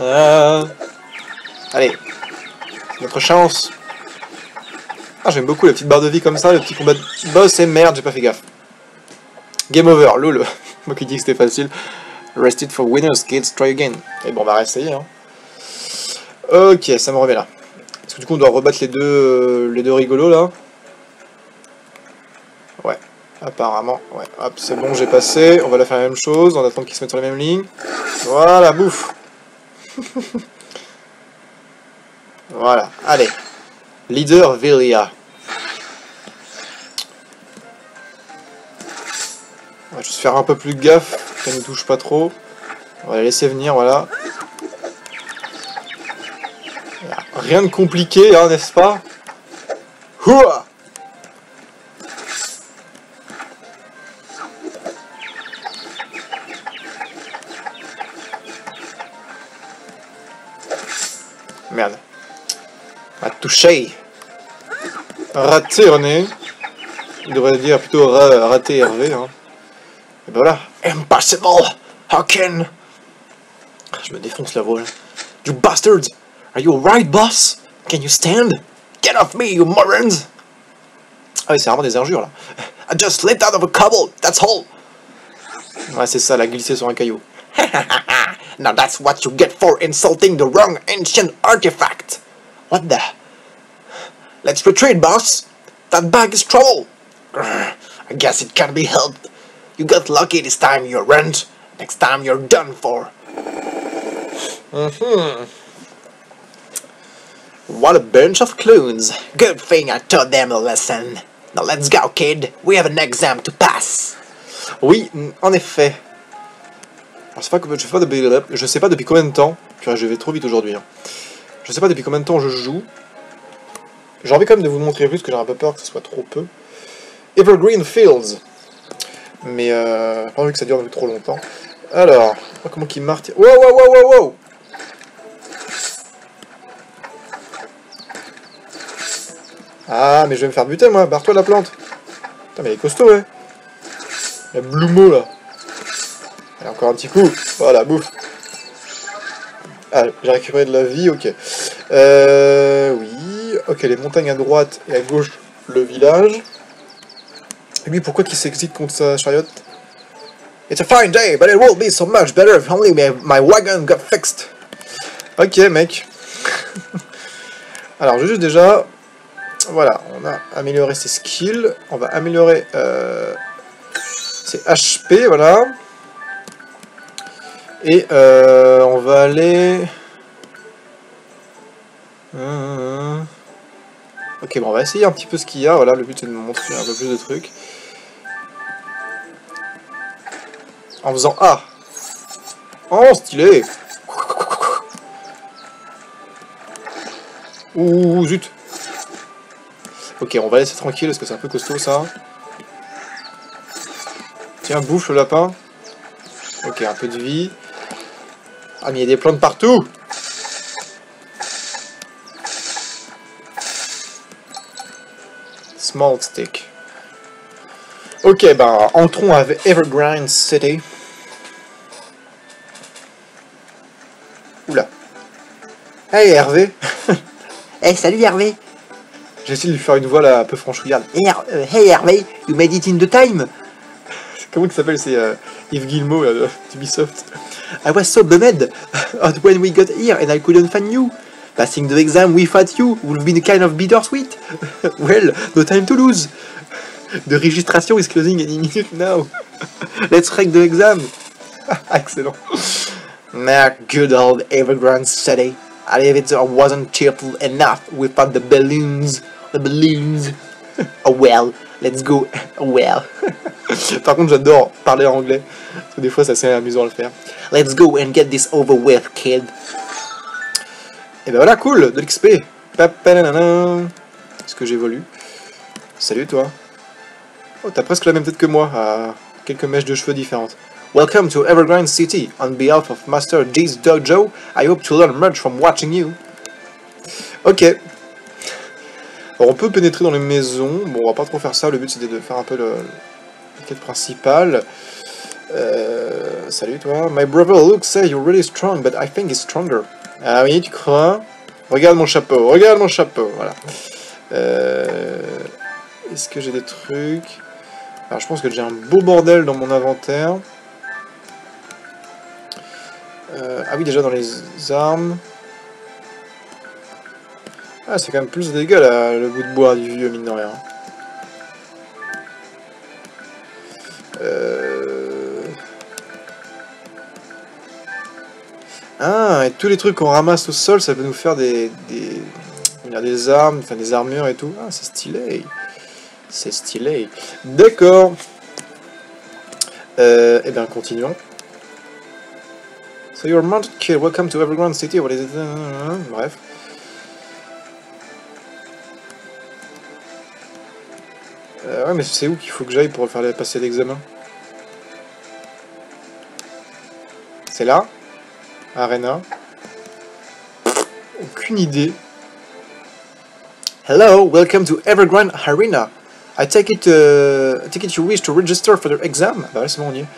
Ah. Allez, notre chance. Ah, j'aime beaucoup les petites barres de vie comme ça, le petit combat de boss, et merde, j'ai pas fait gaffe. Game over, lol. Moi qui dis que c'était facile. Rested for winners, kids, try again. Et bon, on va réessayer. Hein. Ok, ça me remet là. Est-ce que du coup on doit rebattre les deux, euh, les deux rigolos là apparemment. Ouais, hop, c'est bon, j'ai passé. On va la faire la même chose, on attend qu'ils se mettent sur la même ligne. Voilà, bouffe. voilà, allez. Leader Velia. On va juste faire un peu plus de gaffe, qu'elle ne touche pas trop. On va la laisser venir, voilà. Rien de compliqué, hein, n'est-ce pas? Houah Merde. A touché. Raté René. Il devrait dire plutôt ra- raté Hervé. Hein. Et ben voilà. Impossible! How can... Je me défonce la voix. là. You bastards! Are you alright, boss? Can you stand? Get off me, you morons! Ah oui, c'est vraiment des injures là. I just slipped out of a cobble, that's all! Ouais, c'est ça, la glisser sur un caillou. Now that's what you get for insulting the wrong ancient artifact! What the... Let's retreat, boss! That bag is trouble! Grr, I guess it can't be helped. You got lucky this time, you rent. Next time you're done for. Mhm. What a bunch of clones. Good thing I taught them a lesson. Now let's go, kid. We have an exam to pass. Oui, en effet. Alors, c'est pas que je sais pas depuis, je sais pas depuis combien de temps. Purée, je vais trop vite aujourd'hui. hein. Je sais pas depuis combien de temps je joue. J'ai envie quand même de vous montrer plus, parce que j'ai un peu peur que ce soit trop peu. Evergreen Fields. Mais euh, pas envie que ça dure trop longtemps. Alors, oh, comment qu'il marque Wow, wow, wow, wow, wow Ah, mais je vais me faire buter, moi. Barre-toi la plante. Putain, mais elle est costaud, ouais. La Blumo, là. Encore un petit coup. Voilà, bouffe. Ah, j'ai récupéré de la vie, ok. Euh, oui. Ok, les montagnes à droite et à gauche, le village. Et lui, pourquoi qu'il s'excite contre sa chariot It's a fine day, but it will be so much better if only my, wagon got fixed. Ok, mec. Alors, juste déjà... Voilà, on a amélioré ses skills. On va améliorer euh, ses HP, voilà. Et euh, on va aller... Euh, Ok, bon, on va essayer un petit peu ce qu'il y a. Voilà, le but c'est de montrer un peu plus de trucs. En faisant A. Oh, stylé Ouh, zut Ok, on va laisser tranquille parce que c'est un peu costaud ça. Tiens, bouffe le lapin. Ok, un peu de vie. Ah, mais il y a des plantes partout Small stick. Ok, ben, entrons avec Evergreen City. Oula. Hey Hervé Hey, salut Hervé. J'ai essayé de lui faire une voix là, un peu franchouillarde. Hey, euh, hey Hervé, you made it in the time. Comment il s'appelle C'est euh, Yves Guillemot là, de d'Ubisoft. I was so bummed out when we got here and I couldn't find you. Passing the exam without you would have been kind of bittersweet. well, no time to lose. The registration is closing any minute now. Let's wreck the exam. Excellent. My good old Evergrande City. I if it wasn't cheerful enough without the balloons. The balloons. oh well, Let's go. Well. Par contre, j'adore parler anglais. Parce que des fois, c'est amusant à le faire. Let's go and get this over with, kid. Et ben voilà, cool, de l'XP. Est-ce que j'évolue? Salut toi. Oh, t'as presque la même tête que moi, à quelques mèches de cheveux différentes. Welcome to Evergreen City. On behalf of Master G's Dojo, I hope to learn much from watching you. Ok. Alors on peut pénétrer dans les maisons. Bon, on va pas trop faire ça. Le but c'était de faire un peu le, la quête principale. Euh, salut toi. My brother Luke say you're really strong, but I think he's stronger. Ah oui, tu crois? Regarde mon chapeau, regarde mon chapeau, voilà. Euh, Est-ce que j'ai des trucs? Alors je pense que j'ai un beau bordel dans mon inventaire. Euh, ah oui, déjà dans les armes. Ah, c'est quand même plus de dégâts là, le bout de bois du vieux, mine de rien. Euh... Ah, et tous les trucs qu'on ramasse au sol, ça peut nous faire des, des, des armes, enfin des armures et tout. Ah, c'est stylé. C'est stylé. D'accord. Euh, eh bien, continuons. So you're mounted kid, welcome to Evergrande City, what is? Bref. Euh, ouais, mais c'est où qu'il faut que j'aille pour faire passer l'examen? C'est là? Arena. Aucune idée. Hello, welcome to Evergrande Arena. I take it, uh, take it you wish to register for the exam. Bah c'est bon, on y est.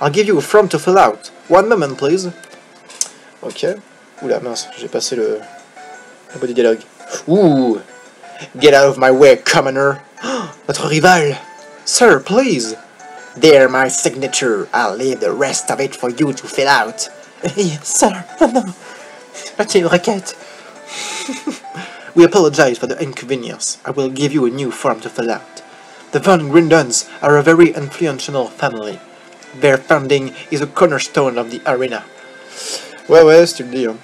I'll give you a form to fill out. One moment, please. Ok. Oula, mince, j'ai passé le... le body dialogue. Ooh. Get out of my way, commoner. Votre rival. Sir, please. There, my signature. I'll leave the rest of it for you to fill out. Hey, sir, no. Une requête. we apologize for the inconvenience. I will give you a new form to fill out. The Von Grindons are a very influential family. Their funding is a cornerstone of the arena. Ouais, ouais, si tu le dis. Hein.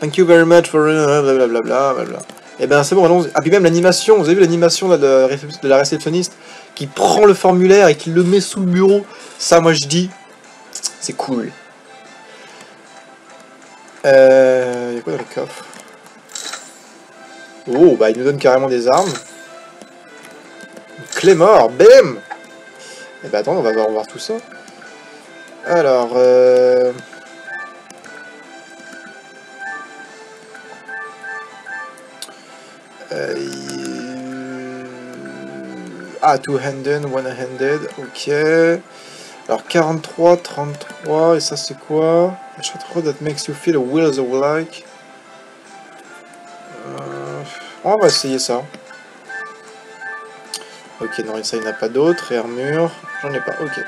Thank you very much for... Blablabla, blablabla. Et ben c'est bon, allons Ah puis même l'animation, vous avez vu l'animation de la réceptionniste qui prend le formulaire et qui le met sous le bureau? Ça, moi je dis, c'est cool. Euh... Y'a quoi dans le coffre? Oh, bah il nous donne carrément des armes. Clé mort, bam Et bah attends, on va voir, on va voir tout ça. Alors, euh... Euh... Ah, two-handed, one-handed, ok. Alors 43, 33, et ça c'est quoi? A shot that makes you feel the wheels of like. Euh, on va essayer ça. Ok, non, ça il n'y en a pas d'autres. Et armure, j'en ai pas, ok.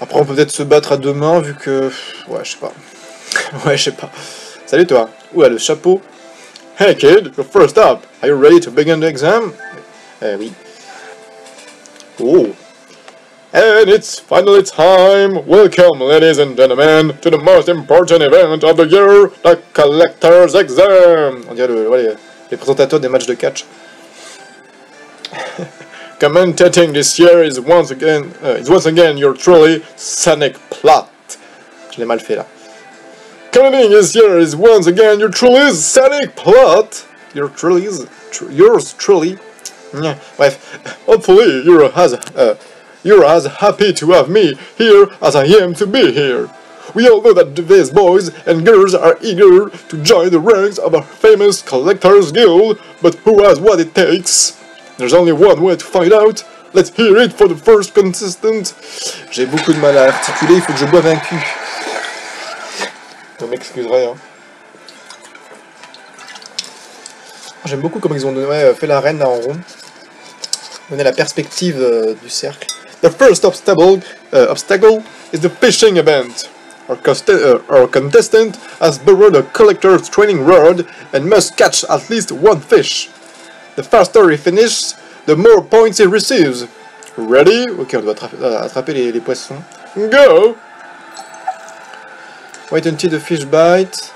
Après on peut peut-être se battre à deux mains vu que... Ouais, je sais pas. ouais, je sais pas. Salut toi. Oula, le chapeau? Hey kid, first up. Are you ready to begin the exam? Eh oui. Oh. And it's finally time! Welcome, ladies and gentlemen, to the most important event of the year, the Collector's Exam! On dirait le, ouais, les, présentateurs des matchs de catch. Commentating this year is once again, uh, is once again your truly Sonic Plot. Je l'ai mal fait là. This year is once again your truly Sonic Plot. Your truly, tr yours truly. Bref, hopefully you're as uh, you're as happy to have me here as I am to be here. We all know that these boys and girls are eager to join the ranks of a famous collectors guild, but who has what it takes? There's only one way to find out. Let's hear it for the first contestant. J'ai beaucoup de mal à articuler, il faut que je boive un cul. Vous m'excuserez. Hein. J'aime beaucoup comment ils ont ouais, fait l'arène en rond. Donner la perspective euh, du cercle. The first obstacle, uh, obstacle is the fishing event. Our, uh, our, contestant has borrowed a collector's training rod and must catch at least one fish. The faster he finishes, the more points he receives. Ready? Ok, on doit attraper, euh, attraper les, les poissons. Go! Wait until the fish bite.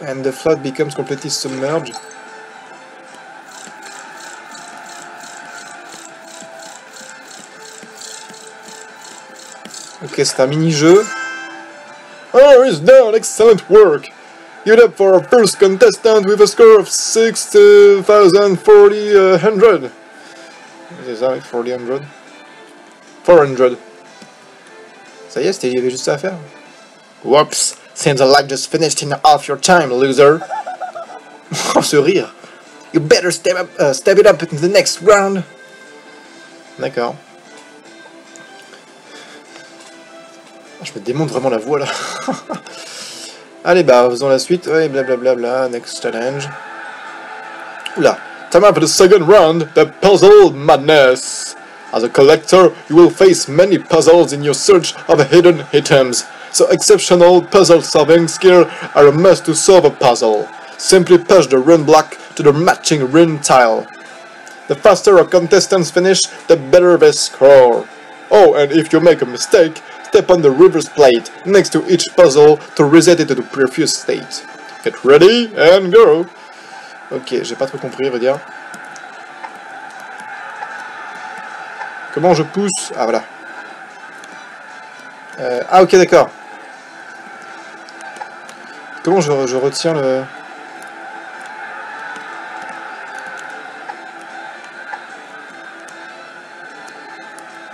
And the flood becomes completely submerged. Ok, c'est un mini-jeu. Oh, he's done excellent work. Give it up for our first contestant with a score of 6,400. C'est ça, avec 400. 400. Ça y est, il y avait juste ça à faire. Whoops! Seems like just finished in half your time, loser. Oh, ce rire. You better step up, uh, step it up in the next round. D'accord. Ah, je me démonte vraiment la voix là. Allez, bah, faisons la suite. Ouais, blablabla, bla, next challenge. Oula. Time for the second round, the puzzle madness. As a collector, you will face many puzzles in your search of hidden items. So exceptional puzzle solving skills are a must to solve a puzzle. Simply push the rune block to the matching rune tile. The faster a contestant finish, the better their score. Oh, and if you make a mistake, step on the reverse plate next to each puzzle to reset it to the previous state. Get ready and go! Ok, j'ai pas trop compris, vrai dire. Comment je pousse? Ah, voilà. Euh, ah, ok, d'accord. Comment je, je retiens le...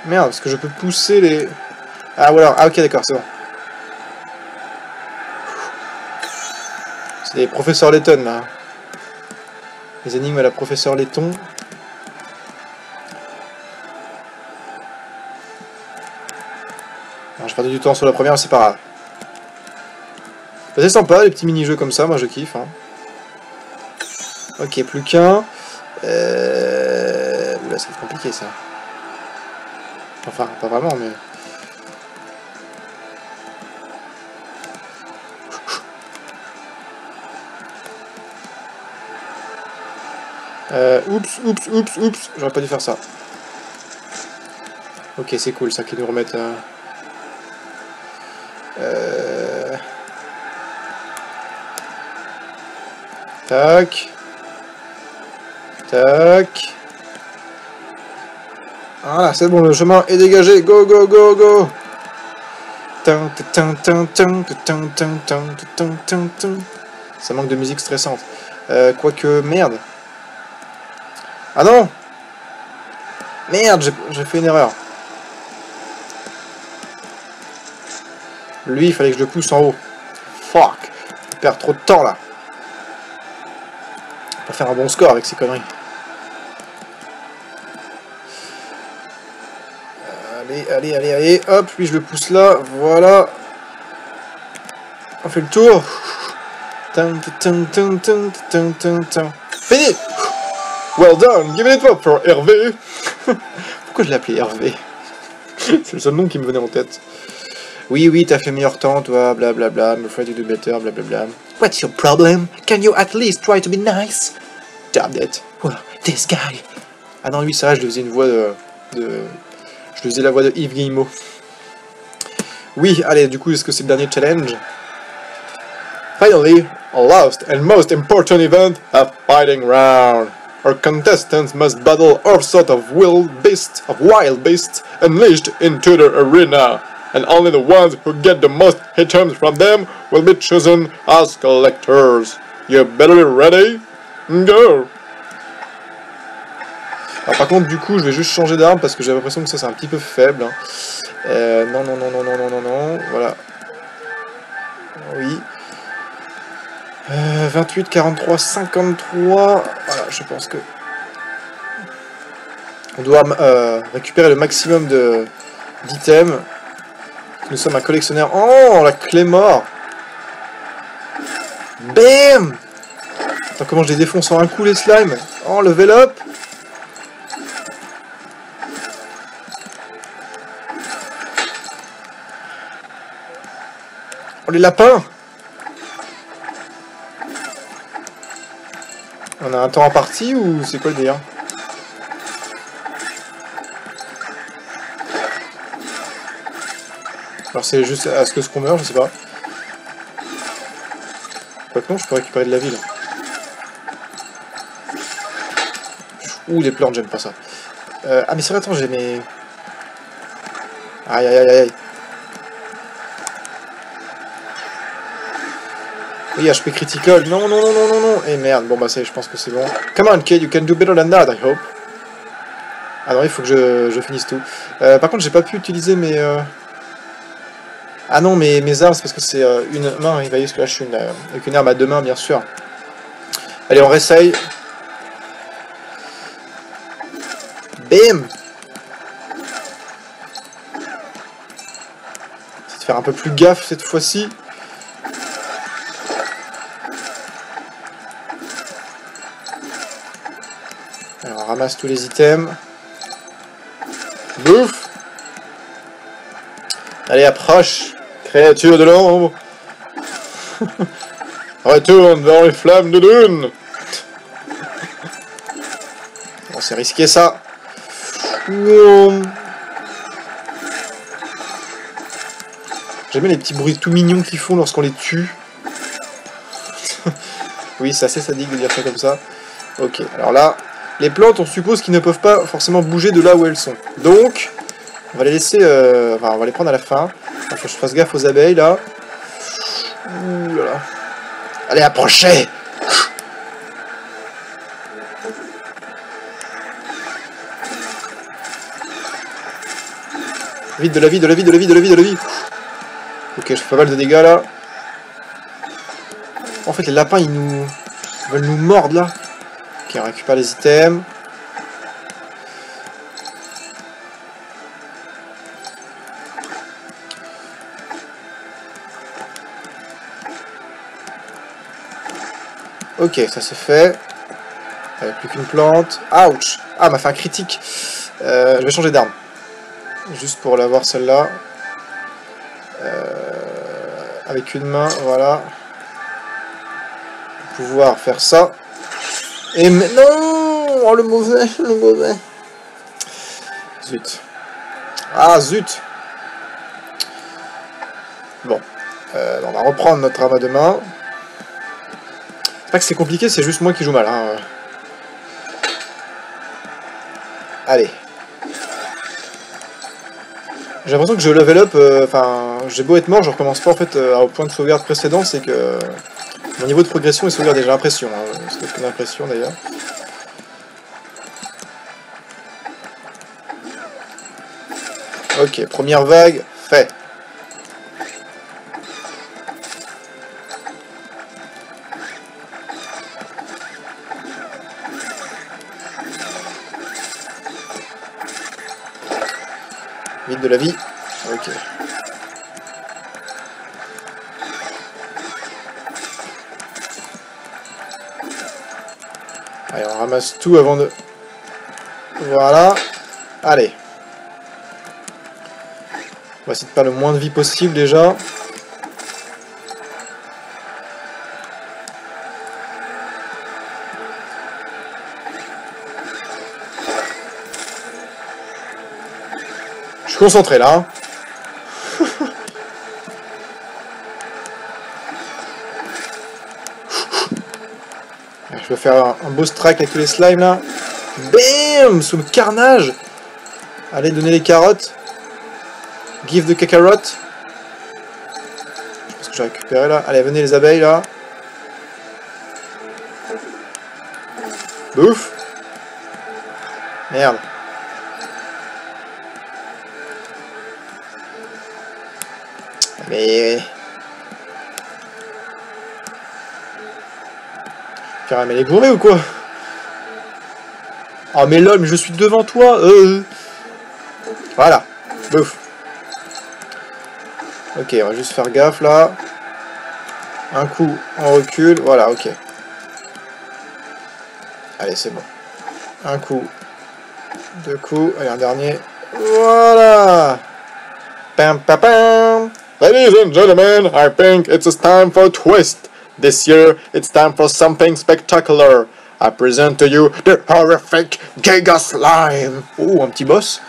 Merde, parce que je peux pousser les... Ah, voilà. Ah, ok, d'accord, c'est bon. C'est des professeurs Letton, là. Les énigmes à la professeur Letton. Alors, j'ai perdu du temps sur la première, c'est pas grave. Bah, c'est sympa, les petits mini-jeux comme ça, moi je kiffe. hein. Ok, plus qu'un. Euh... Oula, c'est compliqué ça. Enfin, pas vraiment, mais... Euh, oups, oups, oups, oups, j'aurais pas dû faire ça. Ok, c'est cool ça qu'ils nous remettent... Euh... Tac. Tac. Ah, c'est bon, le chemin est dégagé. Go, go, go, go. Ça manque de musique stressante. Euh, quoique, merde. Ah non Merde, j'ai- fait une erreur. Lui, il fallait que je le pousse en haut. Fuck. Je perds trop de temps, là. On va faire un bon score avec ces conneries. Allez, allez, allez, allez. Hop, lui, je le pousse là. Voilà. On fait le tour. Fini Well done, give it up for Hervé! Pourquoi je l'ai appelé Hervé? C'est le seul nom qui me venait en tête. Oui, oui, t'as fait meilleur temps, toi, blablabla, I'm afraid you do better, blablabla. What's your problem? Can you at least try to be nice? Damn it. Well, this guy. Ah non, lui, ça, je lui faisais une voix de... de... Je lui faisais la voix de Yves Guillemot. Oui, allez, du coup, est-ce que c'est le dernier challenge? Finally, a last and most important event, a fighting round. Our contestants must battle all sorts of wild beasts, of wild beasts unleashed into the arena, and only the ones who get the most items from them will be chosen as collectors. You better be ready. Go! Alors par contre, du coup, je vais juste changer d'arme parce que j'ai l'impression que ça, c'est un petit peu faible. hein. Euh, non, non, non, non, non, non, non, voilà. Oui. Euh, 28, 43, 53. Voilà, je pense que... On doit euh, récupérer le maximum d'items. Nous sommes un collectionneur. Oh, la clé mort Bam Attends, comment je les défonce en un coup, les slimes? Oh, level up Oh, les lapins On a un temps en partie ou c'est quoi le délire Alors c'est juste à ce que ce qu'on meurt, je sais pas. Quoi que non, je peux récupérer de la ville. Ouh, les plantes, j'aime pas ça. Euh, ah mais c'est vrai, attends, j'ai mes... Aïe aïe aïe aïe. Oui, HP critical. Non, non, non, non, non, non. Et merde, bon bah ça y je pense que c'est bon. Come on, kid, you can do better than that, I hope. Ah non, il faut que je, je finisse tout. Euh, par contre, j'ai pas pu utiliser mes... euh, Ah non, mes, mes armes, c'est parce que c'est euh, une main. Il va parce que là, je suis avec une arme à deux mains, bien sûr. Allez, on réessaye. Bim C'est de faire un peu plus gaffe cette fois-ci. Ramasse tous les items. Bouffe Allez, approche Créature de l'ombre Retourne dans les flammes de Dune Bon, c'est risqué ça. J'aime bien les petits bruits tout mignons qu'ils font lorsqu'on les tue. oui, c'est assez sadique de dire ça comme ça. Ok, alors là, les plantes, on suppose qu'ils ne peuvent pas forcément bouger de là où elles sont. Donc, on va les laisser... euh, Enfin, on va les prendre à la fin. Il faut que je fasse gaffe aux abeilles, là. Ouh là là. Allez, approchez Vite, de la vie, de la vie, de la vie, de la vie, de la vie Ok, je fais pas mal de dégâts, là. En fait, les lapins, ils nous... Ils veulent nous mordre, là. On récupère les items. Ok, ça c'est fait. Il plus qu'une plante. Ouch Ah, m'a fait un critique. Euh, je vais changer d'arme. Juste pour l'avoir celle-là. Euh, avec une main, voilà. Pouvoir faire ça. Et maintenant... Oh, le mauvais, le mauvais. Zut. Ah, zut Bon. Euh, on va reprendre notre arme à deux mains. C'est pas que c'est compliqué, c'est juste moi qui joue mal. Hein. Allez. J'ai l'impression que je level up, euh, enfin, j'ai beau être mort, je recommence pas en fait euh, au point de sauvegarde précédent, c'est que mon niveau de progression est sauvegardé, j'ai l'impression, hein, c'est une impression d'ailleurs. Ok, première vague, fait. Vite de la vie. Tout avant de... Voilà. Allez. On va essayer de perdre le moins de vie possible déjà. Je suis concentré là. hein. Je vais faire un, beau strike avec tous les slimes là. Bam Sous le carnage Allez, donnez les carottes. Give the cacarotte. Je pense que j'ai récupéré là. Allez, venez les abeilles là. Bouffe Merde. Mais... Caram, elle est ou quoi? Oh mais mais je suis devant toi euh. Voilà. Bouf. Ok, on va juste faire gaffe là. Un coup, on recule. Voilà, ok. Allez, c'est bon. Un coup. Deux coups. Allez, un dernier. Voilà Pam, pam, pam Ladies and gentlemen, I think it's time for twist. This year, it's time for something spectacular. I present to you the horrific Giga Slime. Oh, un petit boss.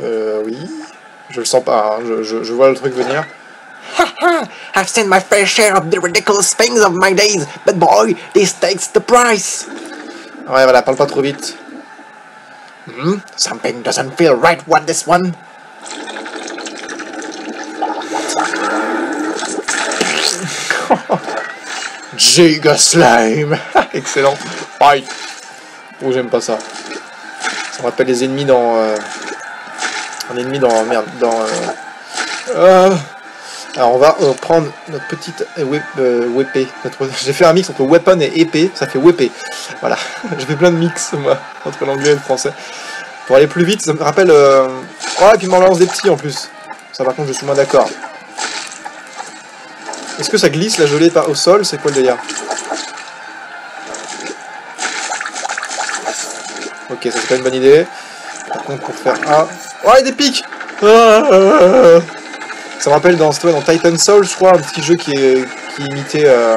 Euh, oui. Je le sens pas, hein. je, je- je vois le truc venir. I've seen my fair share of the ridiculous things of my days, but boy, this takes the price. Ouais, voilà, parle pas trop vite. Hmm? Something doesn't feel right with this one? Giga Slime Excellent. Fight Oh, j'aime pas ça. Ça me rappelle les ennemis dans... Euh... Un ennemi dans... Merde, dans... Euh... euh alors on va euh, prendre notre petite euh, J'ai fait un mix entre weapon et épée, ça fait whippé. Voilà, je fais plein de mix moi, entre l'anglais et le français. Pour aller plus vite, ça me rappelle... Euh... Oh, et puis m'en lance des petits en plus. Ça par contre je suis moins d'accord. Est-ce que ça glisse la gelée au sol C'est quoi le délire Ok, ça c'est pas une bonne idée. Par contre pour faire un... Oh, il y a des pics ah ça me rappelle dans, Titan Soul, je crois, un petit jeu qui imitait... Euh...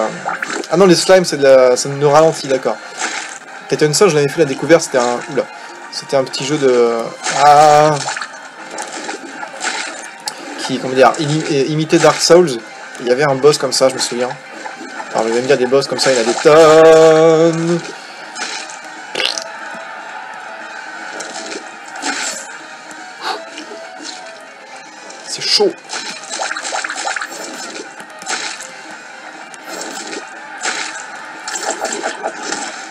Ah non, les slimes, c'est de la... ça nous ralentit, d'accord. Titan Soul, je l'avais fait la découverte, c'était un... Oula. C'était un petit jeu de... Ah Qui, comment dire, imitait Dark Souls. Il y avait un boss comme ça, je me souviens. Alors, je vais me dire des boss comme ça, il y a des tonnes. C'est chaud.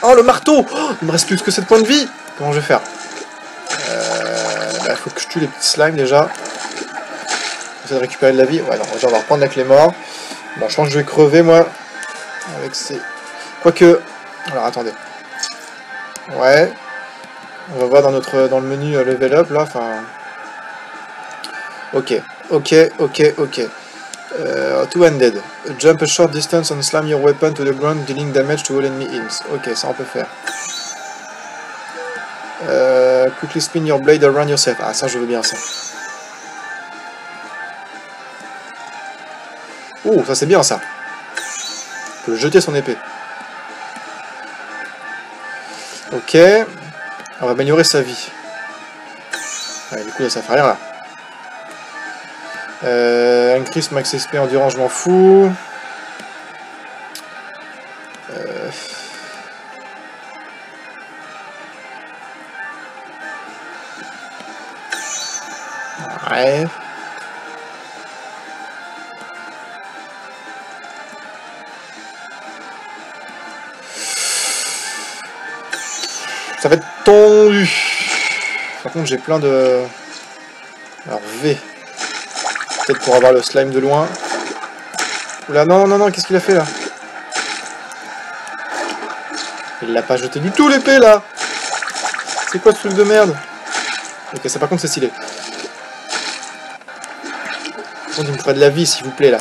Oh, le marteau! Oh, Il me reste plus que 7 points de vie. Comment je vais faire? Euh, bah, faut que je tue les petits slimes déjà. De récupérer de la vie. Ouais, non, on va reprendre la clé mort. Bon, je pense que je vais crever, moi. Avec ces... Quoique... Alors, attendez. Ouais. On va voir dans notre dans le menu euh, level up, là, enfin... Ok, ok, ok, ok. Uh, two-handed. Jump a short distance and slam your weapon to the ground, dealing damage to all enemy imps. Ok, ça on peut faire. Uh, quickly spin your blade around yourself. Ah, ça je veux bien ça. Ouh, ça c'est bien ça. On peut jeter son épée. Ok. On va améliorer sa vie. Ouais, du coup, ça fait rien là. Euh, increase max XP endurance, je m'en fous. Euh... Ouais. Ça va être tendu. Par contre, j'ai plein de... Alors, V pour avoir le slime de loin. Oula, non, non, non, qu'est-ce qu'il a fait là Il l'a pas jeté du tout l'épée là C'est quoi ce truc de merde Ok, ça par contre c'est stylé. Par contre, il me ferait de la vie s'il vous plaît là.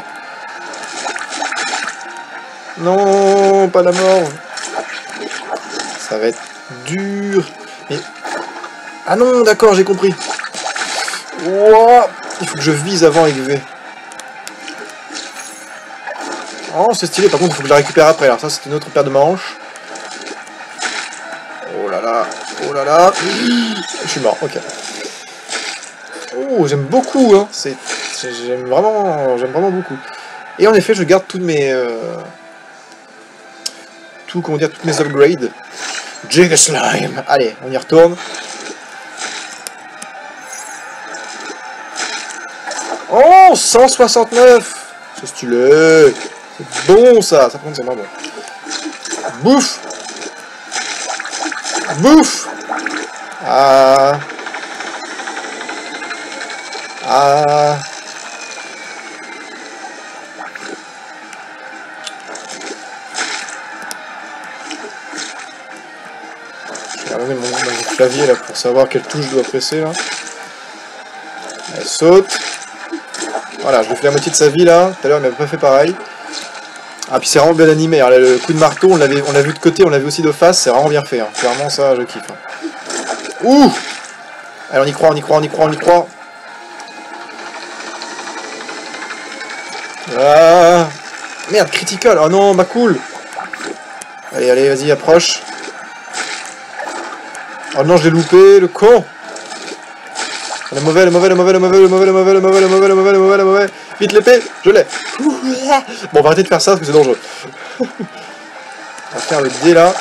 Non, pas la mort. Ça va être Ah non, d'accord, j'ai compris. Il faut que je vise avant V. Oh, c'est stylé. Par contre, il faut que je la récupère après. Alors ça, c'était une autre paire de manches. Oh là là. Oh là là. Je suis mort. Ok. Oh, j'aime beaucoup. Hein. C'est, j'aime vraiment, j'aime vraiment beaucoup. Et en effet, je garde toutes mes, euh... tout, comment dire, toutes mes upgrades. Giga Slime. Allez, on y retourne. Oh 169 C'est stylé. C'est bon ça. Ça prend c'est bon. Bouffe. Bouffe. Ah. Ah là pour savoir quelle touche je dois presser là. Elle saute. Voilà, je lui fais la moitié de sa vie là. Tout à l'heure, il m'avait pas fait pareil. Ah, puis c'est vraiment bien animé. Alors, le coup de marteau, on l'a vu de côté, on l'a vu aussi de face. C'est vraiment bien fait. Hein. Clairement, ça, je kiffe. Hein. Ouh Allez, on y croit, on y croit, on y croit, on y croit. Ah Merde, critical Oh non, bah cool Allez, allez, vas-y, approche. Oh non, je l'ai loupé, le con le mauvais, le mauvais, le mauvais, le mauvais, le mauvais, le mauvais, le mauvais, le mauvais, le mauvais, le mauvais, le mauvais. Vite l'épée, je l'ai. Bon, on va arrêter de faire ça parce que c'est dangereux. On va faire le dé là.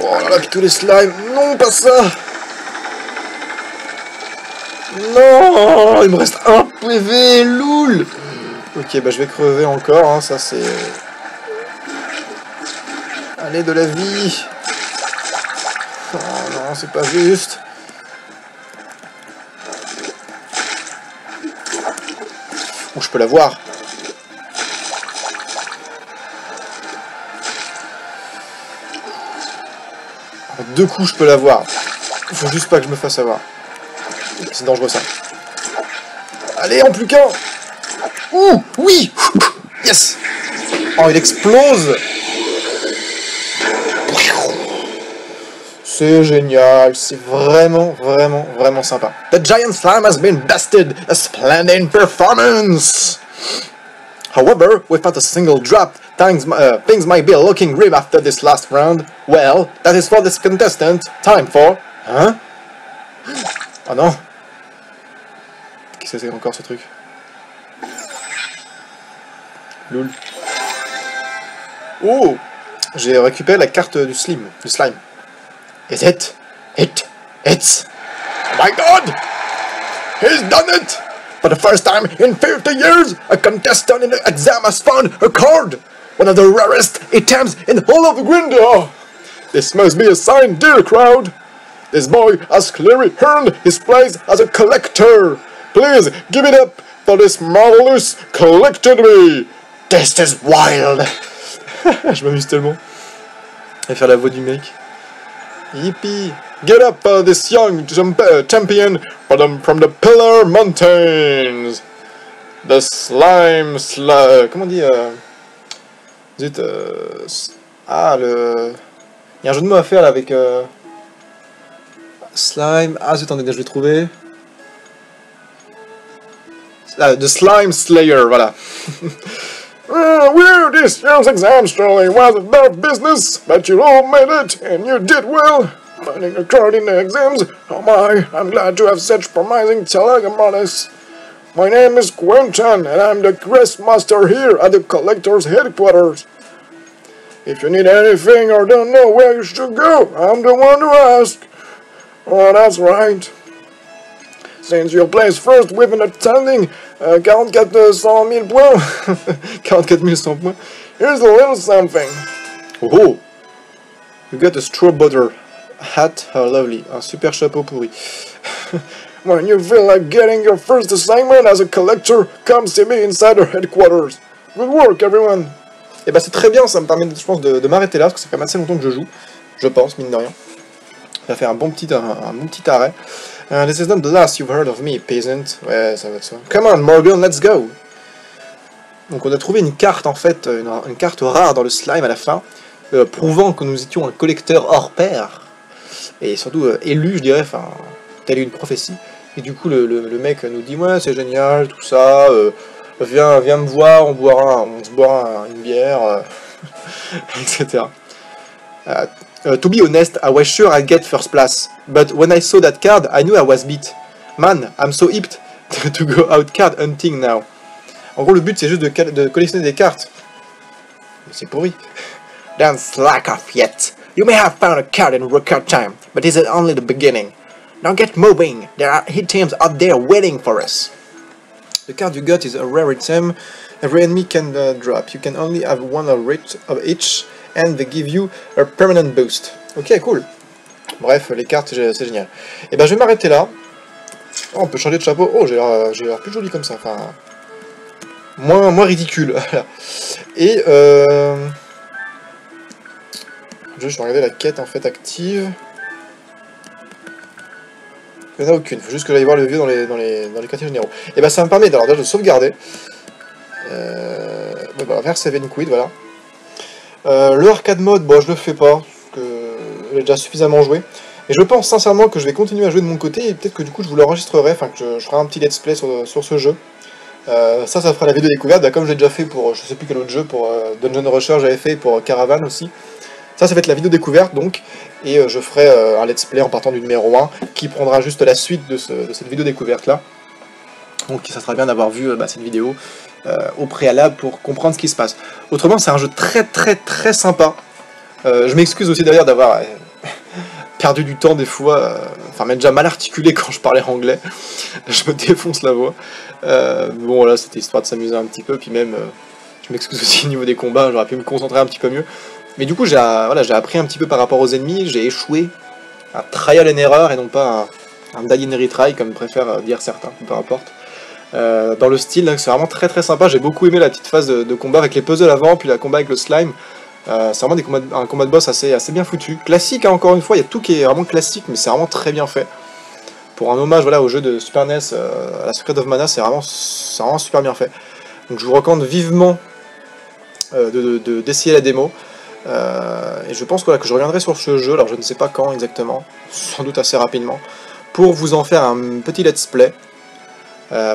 Oh là là, puis tous les slimes. Non, pas ça. Non Il me reste un PV, loul Ok, bah je vais crever encore, hein, ça c'est... Allez, de la vie. Oh non, c'est pas juste. Ou je peux la voir. Deux coups, je peux la voir. Il faut juste pas que je me fasse avoir. C'est dangereux ça. Allez, en plus qu'un. Ouh Oui. Yes. Oh, il explose C'est génial, c'est vraiment, vraiment, vraiment sympa. The giant slime has been bested, a splendid performance! However, without a single drop, things, uh, things might be looking grim after this last round. Well, that is for this contestant. Time for... Hein Oh non Qu'est-ce que c'est encore ce truc? Loul. Oh J'ai récupéré la carte du slim, du slime. Is it? It? It's... Oh my god! He's done it! For the first time in 50 years, a contestant in the exam has found a card! One of the rarest items in all of Grinda! This must be a sign, dear crowd! This boy has clearly earned his place as a collector! Please give it up for this marvelous collected me! This is wild! Je m'amuse tellement. Et faire la voix du mec. Yippee! Get up, uh, this young uh, champion from, the Pillar Mountains! The slime sla... Comment on dit euh... Zut, euh... Ah, le... Il y a un jeu de mots à faire là avec... Euh... Slime... Ah zut, attendez, je vais trouver... Ah, the Slime Slayer, voilà. Uh, well, this year's exam surely was a tough business, but you all made it, and you did well. Finding a card in the exams, oh my, I'm glad to have such promising telegamonis. My name is Quentin, and I'm the quest master here at the collector's headquarters. If you need anything or don't know where you should go, I'm the one to ask. Oh, that's right. Since you're placed first an attending uh, 44 100 000 points, 44 100 points, here's a little something. Oh, you got a straw butter hat, how lovely, un super chapeau pourri. when you feel like getting your first assignment as a collector, come see me inside our headquarters. Good work, everyone. Et bah c'est très bien, ça me permet, je pense, de, de m'arrêter là, parce que ça fait assez longtemps que je joue, je pense, mine de rien. Ça fait un bon petit, un, un bon petit arrêt. Uh, this is not the last you've heard of me, peasant. Ouais, ça va de soi. Come on, Morgan, let's go! Donc on a trouvé une carte, en fait, une, une carte rare dans le slime à la fin, euh, prouvant que nous étions un collecteur hors pair, et surtout euh, élu, je dirais, enfin, telle une prophétie. Et du coup, le, mec nous dit, ouais, c'est génial, tout ça, euh, viens, viens me voir, on boira, on se boira une bière, euh, etc. Uh, to be honest, I was sure I'd get first place, but when I saw that card, I knew I was beat. Man, I'm so hyped to go out card hunting now. En gros, le but, c'est juste de, de, collectionner des cartes. C'est pourri. Don't slack off yet. You may have found a card in record time, but this is only the beginning. Now get moving. There are hit teams out there waiting for us. The card you got is a rare item. Every enemy can uh, drop. You can only have one of each, and they give you a permanent boost. Ok, cool. Bref, les cartes, c'est génial. Et ben, je vais m'arrêter là. Oh, on peut changer de chapeau. Oh, j'ai l'air plus joli comme ça. Enfin, moins, moins ridicule. Et euh... je vais regarder la quête en fait active. Il n'y en a aucune. Il faut juste que j'aille voir le vieux dans les, dans les, dans les quartiers généraux. Et ben, ça me permet alors, de sauvegarder. Euh... Ben, voilà, vers Seven Quid, voilà. Euh, le arcade mode, bon, je le fais pas, parce que j'ai déjà suffisamment joué. Et je pense sincèrement que je vais continuer à jouer de mon côté, et peut-être que du coup je vous l'enregistrerai, enfin que je, ferai un petit let's play sur, sur ce jeu. Euh, ça, ça fera la vidéo découverte, bah, comme j'ai déjà fait pour, je sais plus quel autre jeu, pour euh, Dungeon Rusher, j'avais fait pour Caravan aussi. Ça, ça va être la vidéo découverte, donc, et je ferai un let's play en partant du numéro 1, qui prendra juste la suite de, ce, de cette vidéo découverte-là. Donc ça sera bien d'avoir vu bah, cette vidéo euh, au préalable pour comprendre ce qui se passe. Autrement, c'est un jeu très très très sympa. Euh, je m'excuse aussi d'ailleurs d'avoir perdu du temps des fois, euh, enfin même déjà mal articulé quand je parlais anglais, je me défonce la voix. Euh, bon voilà, c'était histoire de s'amuser un petit peu, puis même, euh, je m'excuse aussi au niveau des combats, j'aurais pu me concentrer un petit peu mieux. Mais du coup, j'ai voilà, appris un petit peu par rapport aux ennemis, j'ai échoué, un trial and error et non pas un, un die and retry comme préfèrent dire certains, peu importe. Dans le style, c'est vraiment très très sympa, j'ai beaucoup aimé la petite phase de, combat avec les puzzles avant, puis la combat avec le slime. Euh, c'est vraiment des un combat de boss assez, assez bien foutu. Classique, hein, encore une fois, il y a tout qui est vraiment classique, mais c'est vraiment très bien fait. Pour un hommage voilà, au jeu de Super NES, euh, à la Secret of Mana, c'est vraiment, super bien fait. Donc je vous recommande vivement euh, d'essayer la démo. et je pense que je reviendrai sur ce jeu, alors je ne sais pas quand exactement, sans doute assez rapidement, pour vous en faire un petit let's play.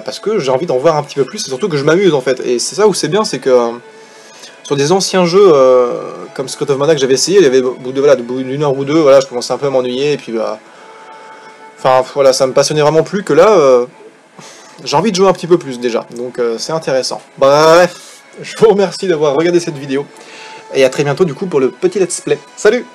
Parce que j'ai envie d'en voir un petit peu plus, et surtout que je m'amuse en fait. Et c'est ça où c'est bien, c'est que sur des anciens jeux euh, comme Scott of Mana que j'avais essayé, il y avait au bout d'une heure ou deux, voilà, je commençais un peu à m'ennuyer et puis bah, enfin voilà, ça me passionnait vraiment plus que là, euh, j'ai envie de jouer un petit peu plus déjà, donc euh, c'est intéressant. Bref, je vous remercie d'avoir regardé cette vidéo et à très bientôt du coup pour le petit let's play. Salut